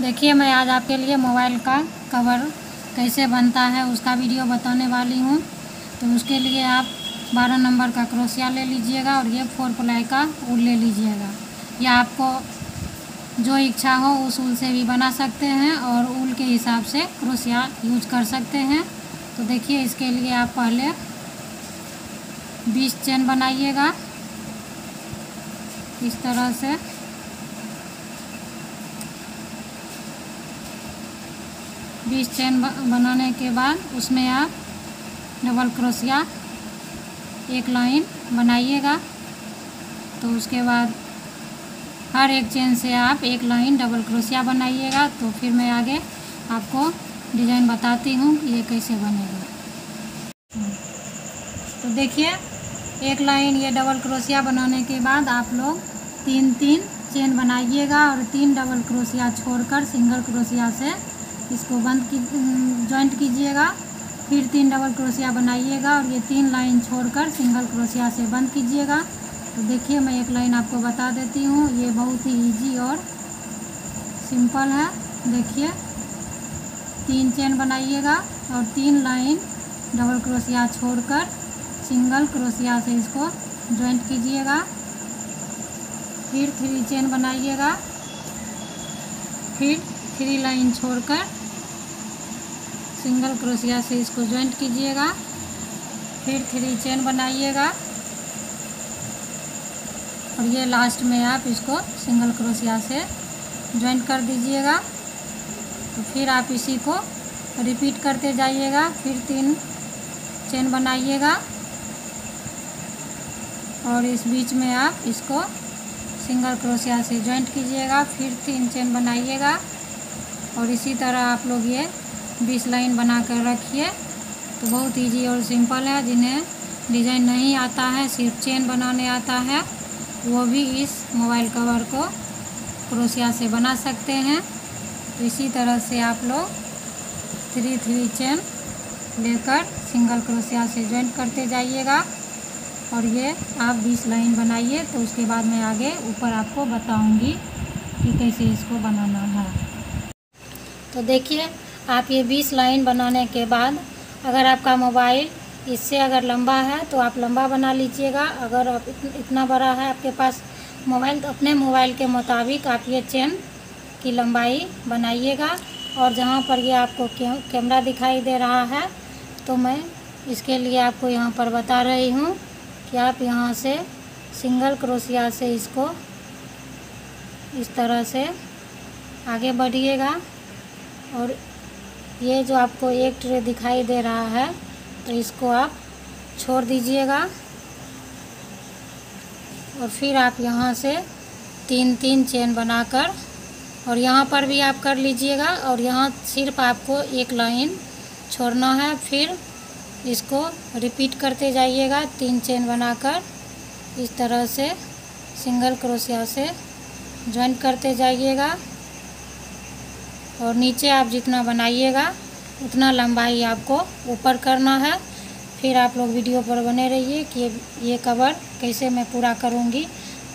देखिए, मैं आज आपके लिए मोबाइल का कवर कैसे बनता है उसका वीडियो बताने वाली हूँ। तो उसके लिए आप बारह नंबर का क्रोशिया ले लीजिएगा और ये फोर प्लाई का ऊल ले लीजिएगा। या आपको जो इच्छा हो उस ऊल से भी बना सकते हैं और ऊल के हिसाब से क्रोशिया यूज़ कर सकते हैं। तो देखिए, इसके लिए आप पहले बीस चेन बनाइएगा। इस तरह से बीस चेन बनाने के बाद उसमें आप डबल क्रोशिया एक लाइन बनाइएगा। तो उसके बाद हर एक चेन से आप एक लाइन डबल क्रोशिया बनाइएगा। तो फिर मैं आगे आपको डिज़ाइन बताती हूँ ये कैसे बनेगा। तो देखिए, एक लाइन ये डबल क्रोशिया बनाने के बाद आप लोग तीन तीन चेन बनाइएगा और तीन डबल क्रोशिया छोड़कर सिंगल क्रोशिया से इसको बंद की जॉइंट कीजिएगा, फिर तीन डबल क्रोशिया बनाइएगा और ये तीन लाइन छोड़कर सिंगल क्रोशिया से बंद कीजिएगा। तो देखिए, मैं एक लाइन आपको बता देती हूँ, ये बहुत ही इजी और सिंपल है। देखिए, तीन चेन बनाइएगा और तीन लाइन डबल क्रोशिया छोड़कर सिंगल क्रोशिया से इसको जॉइंट कीजिएगा। फिर थ्री चेन बनाइएगा। फिर थ्री लाइन छोड़कर सिंगल क्रोशिया से इसको ज्वाइंट कीजिएगा। फिर थ्री चेन बनाइएगा। और ये लास्ट में आप इसको सिंगल क्रोशिया से ज्वाइंट कर दीजिएगा। तो फिर आप इसी को रिपीट करते जाइएगा। फिर तीन चेन बनाइएगा। और इस बीच में आप इसको सिंगल क्रोशिया से ज्वाइंट कीजिएगा। फिर तीन चेन बनाइएगा। और इसी तरह आप लोग ये बीस लाइन बना कर रखिए। तो बहुत इजी और सिंपल है, जिन्हें डिज़ाइन नहीं आता है, सिर्फ़ चेन बनाने आता है, वो भी इस मोबाइल कवर को क्रोशिया से बना सकते हैं। तो इसी तरह से आप लोग थ्री थ्री चेन लेकर सिंगल क्रोशिया से ज्वाइंट करते जाइएगा। और ये आप बीस लाइन बनाइए तो उसके बाद मैं आगे ऊपर आपको बताऊँगी कि कैसे इसको बनाना है। तो देखिए आप ये बीस लाइन बनाने के बाद अगर आपका मोबाइल इससे अगर लंबा है तो आप लंबा बना लीजिएगा। अगर आप इतना बड़ा है आपके पास मोबाइल तो अपने मोबाइल के मुताबिक आप ये चेन की लंबाई बनाइएगा। और जहाँ पर ये आपको कैमरा दिखाई दे रहा है तो मैं इसके लिए आपको यहाँ पर बता रही हूँ कि आप यहाँ से सिंगल क्रोशिया से इसको इस तरह से आगे बढ़िएगा। और ये जो आपको एक ट्रे दिखाई दे रहा है तो इसको आप छोड़ दीजिएगा। और फिर आप यहाँ से तीन तीन चेन बनाकर, और यहाँ पर भी आप कर लीजिएगा, और यहाँ सिर्फ़ आपको एक लाइन छोड़ना है। फिर इसको रिपीट करते जाइएगा, तीन चेन बनाकर। इस तरह से सिंगल क्रोशिया से ज्वाइंट करते जाइएगा। और नीचे आप जितना बनाइएगा, उतना लंबाई आपको ऊपर करना है। फिर आप लोग वीडियो पर बने रहिए कि ये कवर कैसे मैं पूरा करूँगी।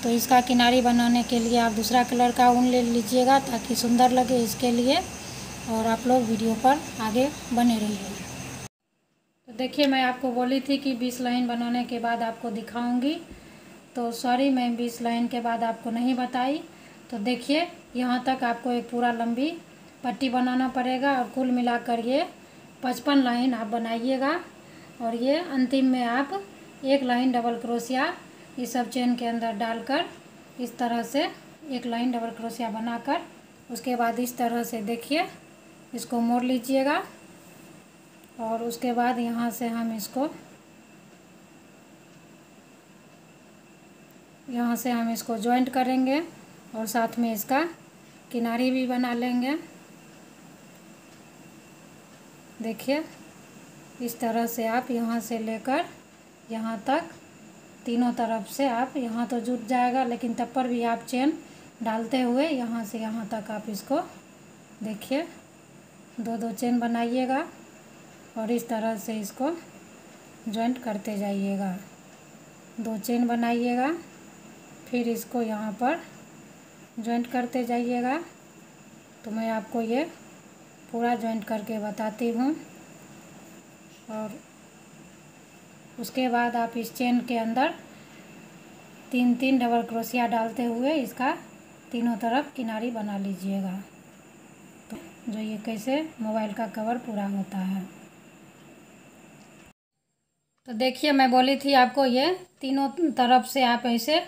तो इसका किनारी बनाने के लिए आप दूसरा कलर का ऊन ले लीजिएगा ताकि सुंदर लगे इसके लिए। और आप लोग वीडियो पर आगे बने रहिए। तो देखिए, मैं आपको बोली थी कि बीस लाइन बनाने के बाद आपको दिखाऊँगी। तो सॉरी, मैं बीस लाइन के बाद आपको नहीं बताई। तो देखिए, यहाँ तक आपको एक पूरा लंबी पट्टी बनाना पड़ेगा और कुल मिलाकर ये पचपन लाइन आप बनाइएगा। और ये अंतिम में आप एक लाइन डबल क्रोशिया इस सब चेन के अंदर डालकर इस तरह से एक लाइन डबल क्रोशिया बनाकर उसके बाद इस तरह से देखिए, इसको मोड़ लीजिएगा। और उसके बाद यहाँ से हम इसको, यहाँ से हम इसको जॉइंट करेंगे और साथ में इसका किनारी भी बना लेंगे। देखिए, इस तरह से आप यहाँ से लेकर यहाँ तक तीनों तरफ़ से आप यहाँ तो जुट जाएगा, लेकिन तब पर भी आप चेन डालते हुए यहाँ से यहाँ तक आप इसको देखिए दो दो चेन बनाइएगा और इस तरह से इसको जॉइंट करते जाइएगा। दो चेन बनाइएगा, फिर इसको यहाँ पर जॉइंट करते जाइएगा। तो मैं आपको ये पूरा जॉइंट करके बताती हूँ। और उसके बाद आप इस चेन के अंदर तीन तीन डबल क्रोशिया डालते हुए इसका तीनों तरफ़ किनारी बना लीजिएगा। तो जो ये कैसे मोबाइल का कवर पूरा होता है। तो देखिए, मैं बोली थी आपको ये तीनों तरफ़ से आप ऐसे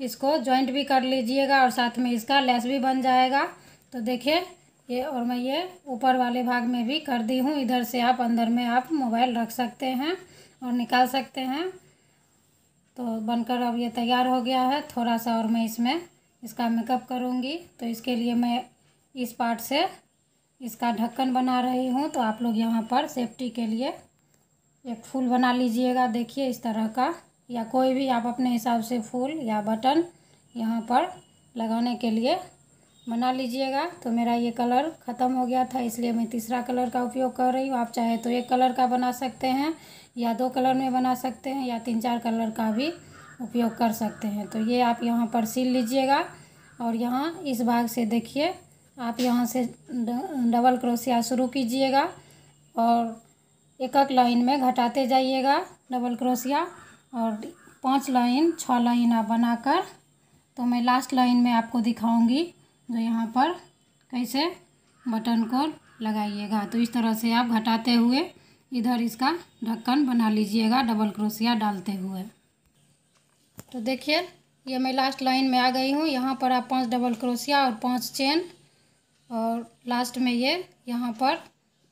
इसको जॉइंट भी कर लीजिएगा और साथ में इसका लेस भी बन जाएगा। तो देखिए ये और मैं ये ऊपर वाले भाग में भी कर दी हूँ। इधर से आप, अंदर में आप मोबाइल रख सकते हैं और निकाल सकते हैं। तो बनकर अब ये तैयार हो गया है थोड़ा सा और मैं इसमें इसका मेकअप करूँगी। तो इसके लिए मैं इस पार्ट से इसका ढक्कन बना रही हूँ। तो आप लोग यहाँ पर सेफ्टी के लिए एक फूल बना लीजिएगा, देखिए, इस तरह का। या कोई भी आप अपने हिसाब से फूल या बटन यहाँ पर लगाने के लिए बना लीजिएगा। तो मेरा ये कलर ख़त्म हो गया था, इसलिए मैं तीसरा कलर का उपयोग कर रही हूँ। आप चाहे तो एक कलर का बना सकते हैं, या दो कलर में बना सकते हैं, या तीन चार कलर का भी उपयोग कर सकते हैं। तो ये आप यहाँ पर सील लीजिएगा। और यहाँ इस भाग से देखिए, आप यहाँ से डबल क्रोशिया शुरू कीजिएगा। और एक एक लाइन में घटाते जाइएगा डबल क्रोशिया। और पाँच लाइन छः लाइन आप बनाकर तो मैं लास्ट लाइन में आपको दिखाऊँगी। जो यहाँ पर कैसे बटन को लगाइएगा? तो इस तरह से आप घटाते हुए इधर इसका ढक्कन बना लीजिएगा डबल क्रोशिया डालते हुए। तो देखिए, ये मैं लास्ट लाइन में आ गई हूँ। यहाँ पर आप पाँच डबल क्रोशिया और पाँच चेन और लास्ट में ये, यहाँ पर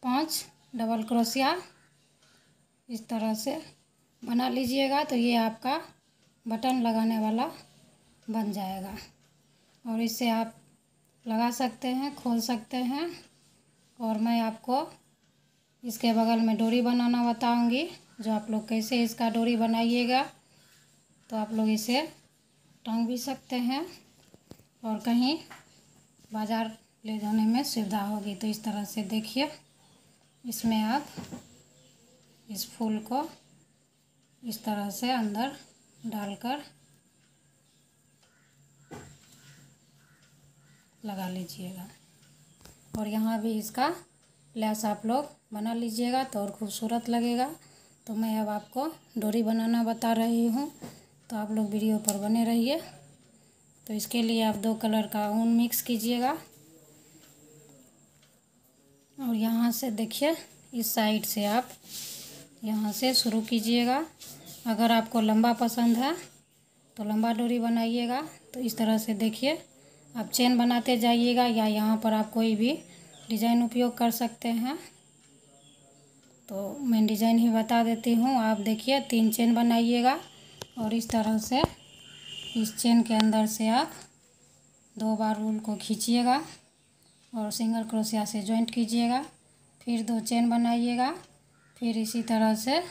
पाँच डबल क्रोशिया इस तरह से बना लीजिएगा तो ये आपका बटन लगाने वाला बन जाएगा। और इससे आप लगा सकते हैं, खोल सकते हैं। और मैं आपको इसके बगल में डोरी बनाना बताऊँगी। जो आप लोग कैसे इसका डोरी बनाइएगा तो आप लोग इसे टांग भी सकते हैं। और कहीं बाज़ार ले जाने में सुविधा होगी तो इस तरह से देखिए। इसमें आप इस फूल को इस तरह से अंदर डालकर लगा लीजिएगा। और यहाँ भी इसका लैस आप लोग बना लीजिएगा तो और खूबसूरत लगेगा। तो मैं अब आपको डोरी बनाना बता रही हूँ। तो आप लोग वीडियो पर बने रहिए। तो इसके लिए आप दो कलर का ऊन मिक्स कीजिएगा। और यहाँ से देखिए, इस साइड से आप यहाँ से शुरू कीजिएगा। अगर आपको लंबा पसंद है तो लंबा डोरी बनाइएगा। तो इस तरह से देखिए आप चेन बनाते जाइएगा या यहाँ पर आप कोई भी डिज़ाइन उपयोग कर सकते हैं। तो मैं डिज़ाइन ही बता देती हूँ। आप देखिए, तीन चेन बनाइएगा और इस तरह से इस चेन के अंदर से आप दो बार ऊल को खींचिएगा और सिंगल क्रोशिया से जॉइंट कीजिएगा। फिर दो चेन बनाइएगा। फिर इसी तरह से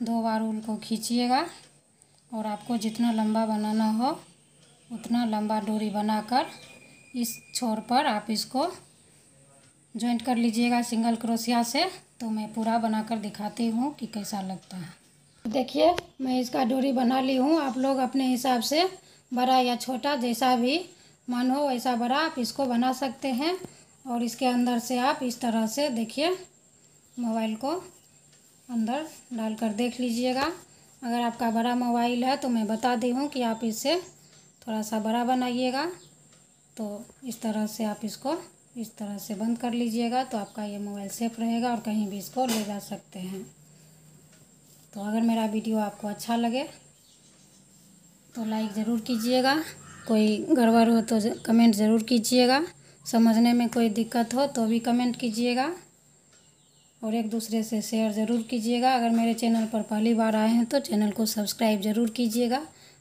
दो बार ऊल को खींचिएगा और आपको जितना लंबा बनाना हो उतना लंबा डोरी बनाकर इस छोर पर आप इसको जॉइंट कर लीजिएगा सिंगल क्रोशिया से। तो मैं पूरा बनाकर दिखाती हूँ कि कैसा लगता है। देखिए, मैं इसका डोरी बना ली हूँ। आप लोग अपने हिसाब से बड़ा या छोटा जैसा भी मन हो वैसा बड़ा आप इसको बना सकते हैं। और इसके अंदर से आप इस तरह से देखिए, मोबाइल को अंदर डालकर देख लीजिएगा। अगर आपका बड़ा मोबाइल है तो मैं बता दी हूँ कि आप इससे थोड़ा सा बड़ा बनाइएगा। तो इस तरह से आप इसको इस तरह से बंद कर लीजिएगा तो आपका ये मोबाइल सेफ़ रहेगा और कहीं भी इसको ले जा सकते हैं। तो अगर मेरा वीडियो आपको अच्छा लगे तो लाइक ज़रूर कीजिएगा। कोई गड़बड़ हो तो कमेंट ज़रूर कीजिएगा। समझने में कोई दिक्कत हो तो भी कमेंट कीजिएगा। और एक दूसरे से शेयर ज़रूर कीजिएगा। अगर मेरे चैनल पर पहली बार आए हैं तो चैनल को सब्सक्राइब ज़रूर कीजिएगा।